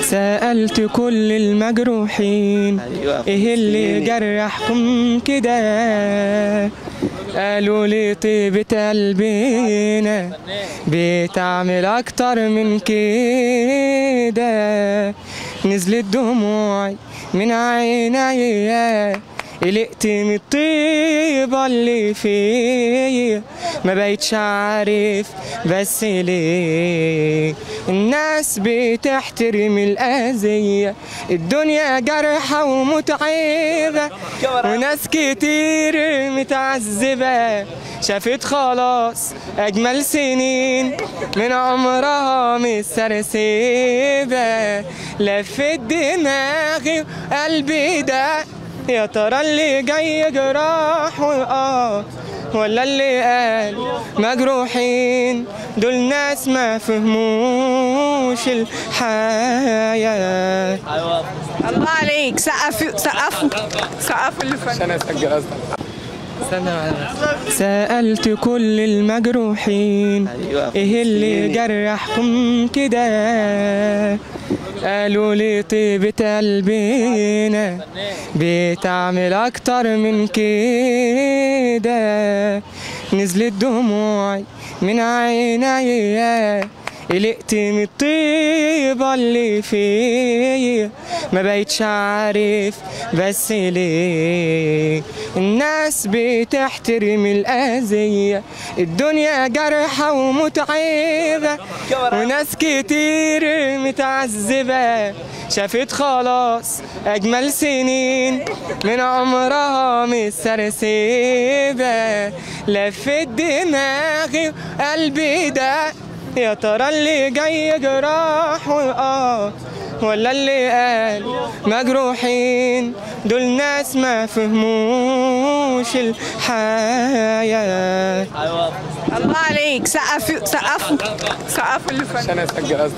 سألت كل المجروحين إيه اللي جرحكم كده؟ قالوا لي طيبة قلبنا بتعمل أكتر من كده. نزلت دموعي من عينيا قلقت من الطيبة اللي فيا. ما بقيتش عارف بس ليه؟ الناس بتحترم الأذية. الدنيا جرحة ومتعبة. وناس كتير متعذبة. شافت خلاص أجمل سنين. من عمرها مسترسبة لفت دماغي وقلبي ده. يا ترى اللي جاي جراح آه ولا اللي قال مجروحين. دول ناس ما فهموش الحياة. الله عليك. سقف سقف سقف فات. أنا أسجل سألت كل المجروحين إيه اللي جرحكم كده؟ قالوا لي طيبة قلبنا بتعمل أكتر من كده. نزلت دموعي من عينيا قلقت من الطيبة اللي فيا ما بقيتش عارف بس ليه. الناس بتحترم الأذية. الدنيا جرحة ومتعبة. وناس كتير متعذبة. شافت خلاص أجمل سنين. من عمرها مسترسبة لفت دماغي وقلبي ده يا ترى اللي جاي جراح آه ولا اللي قال مجروحين؟ دول ناس ما فهموش الحياة. الله عليك. سقف سقف سقف اللي فات. أنا أسجل